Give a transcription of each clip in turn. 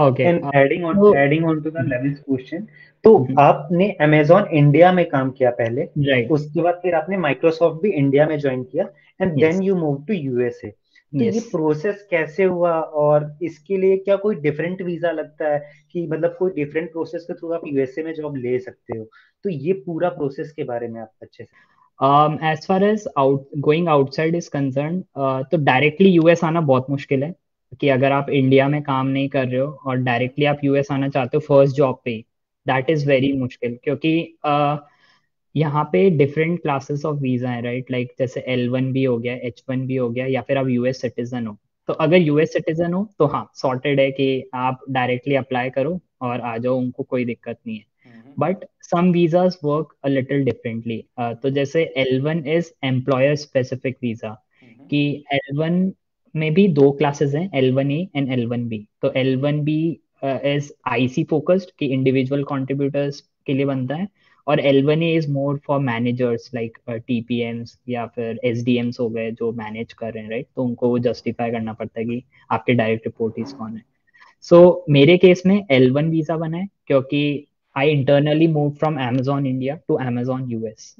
Okay. And uh, adding on so adding on to the Levin's question, तो Mhm. आपने Amazon India में काम किया पहले, right. उसके बाद फिर आपने माइक्रोसॉफ्ट भी इंडिया में जॉइन किया and then you move to USA. तो ये प्रोसेस कैसे हुआ और इसके लिए क्या कोई डिफरेंट वीज़ा लगता है कि मतलब कोई डिफरेंट प्रोसेस के थ्रू आप यूएसए में जॉब ले सकते हो? तो ये पूरा प्रोसेस के बारे में आप अच्छे से far as out going outside is concerned, uh, तो डायरेक्टली यूएस आना बहुत मुश्किल है कि अगर आप इंडिया में काम नहीं कर रहे हो और डायरेक्टली आप यूएस आना चाहते हो फ़र्स्ट जॉब पे दैट इज़ वेरी मुश्किल क्योंकि uh, यहाँ पे डिफरेंट क्लासेस ऑफ़ वीज़ा है राइट लाइक like, जैसे एल वन भी हो गया एच वन भी हो गया या फिर आप यूएस सिटीजन हो। तो अगर यूएस सिटीजन हो तो हाँ सॉर्टेड है कि आप डायरेक्टली अप्लाई करो और आ जाओ उनको कोई दिक्कत नहीं है। But some visas work a little differently तो जैसे L one is employer specific visa कि एल वन में भी दो क्लासेस हैं L one A and L one B तो L one B is IC focused कि इंडिविजुअल कॉन्ट्रीब्यूटर्स के लिए बनता है और L one A is more for managers like TPMs या फिर एस डी एम्स हो गए जो मैनेज कर रहे हैं राइट तो उनको वो जस्टिफाई करना पड़ता है कि आपके डायरेक्ट रिपोर्टीज कौन है। सो so, मेरे केस में एल वन वीज़ा बना है क्योंकि I internally move from Amazon India to Amazon US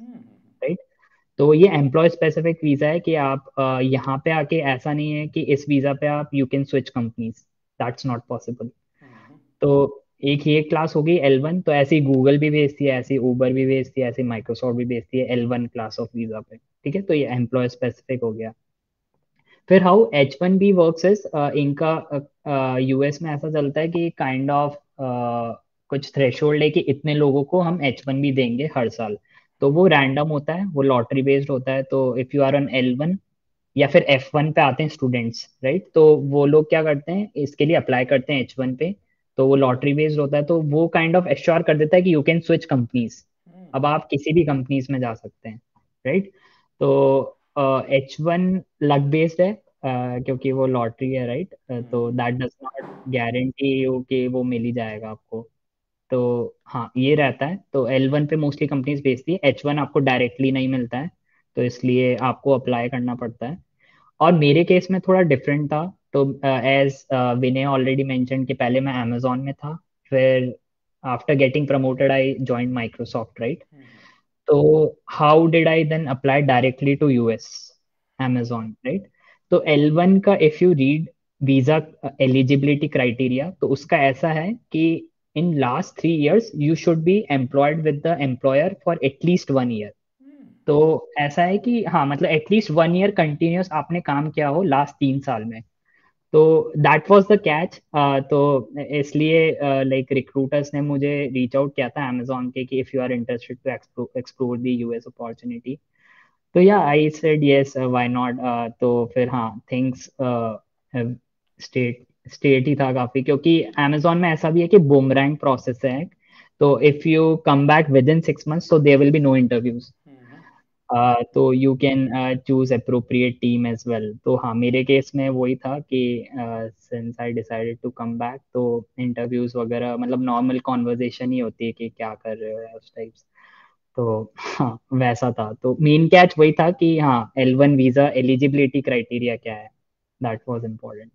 तो ये एम्प्लॉय स्पेसिफिक वीज़ा है कि आप यहाँ पे आके ऐसा नहीं है कि इस वीज़ा पे आप you can switch companies that's not possible तो एक ये क्लास होगी एल वन तो ऐसे गूगल भी भेजती है ऐसी ऊबर भी भेजती है ऐसे माइक्रोसॉफ्ट भी भेजती है L one class of visa पे. ठीक है? तो ये एम्प्लॉय स्पेसिफिक हो गया. फिर how H one B work is इनका यूएस uh, में ऐसा चलता है कि kind kind of of, uh, कुछ थ्रेश है कि इतने लोगों को हम एच वन बी देंगे हर साल. तो वो रैंडम होता है वो लॉटरी बेस्ड होता है तो if you are on L one या फिर एफ़ वन पे आते हैं स्टूडेंट्स राइट तो वो लोग क्या करते हैं इसके लिए अप्लाई करते हैं एच वन पे तो वो लॉटरी बेस्ड होता है तो वो काइंड ऑफ़ एश्योर कर देता है कि यू कैन स्विच कंपनीज़ अब आप किसी भी कंपनीज़ में जा सकते हैं राइट तो एच वन लक बेस्ड है uh, क्योंकि वो लॉटरी है राइट uh, तो that does not guarantee you कि वो मिल ही जाएगा आपको। तो हाँ ये रहता है। तो एल वन पे मोस्टली कंपनीज़ बेचती है। एच वन आपको डायरेक्टली नहीं मिलता है। तो इसलिए आपको अप्लाई करना पड़ता है। और मेरे केस में थोड़ा डिफरेंट था। तो एज विनय ऑलरेडी मेंशन कि पहले मैं अमेजोन में था। फिर after getting promoted I join Microsoft right तो how did I then apply directly to US Amazon right तो एल वन का if you read visa eligibility criteria तो उसका ऐसा है कि in last three years you should be employed with the employer for at least one year. तो ऐसा है कि हाँ मतलब एटलीस्ट वन ईयर कंटिन्यूस आपने काम किया हो लास्ट तीन साल में। तो दैट वाज द कैच तो इसलिए लाइक रिक्रूटर्स ने मुझे रीच आउट किया था अमेजोन के कि if you are interested to explore the US opportunity तो या I said yes why not तो फिर हाँ थिंग्स स्टेट स्टेट ही था काफ़ी क्योंकि अमेजोन में ऐसा भी है कि बुमरैंग प्रोसेस है तो if you come back within six months तो there will be no interviews तो you can choose appropriate team as well तो हाँ मेरे केस में वही था कि since I decided to come back तो इंटरव्यूज़ वगैरह मतलब नॉर्मल कॉन्वर्जेशन ही होती है कि क्या कर रहे हो उस टाइप्स तो हाँ वैसा था। तो मेन कैच वही था कि हाँ L one visa eligibility criteria क्या है? That was important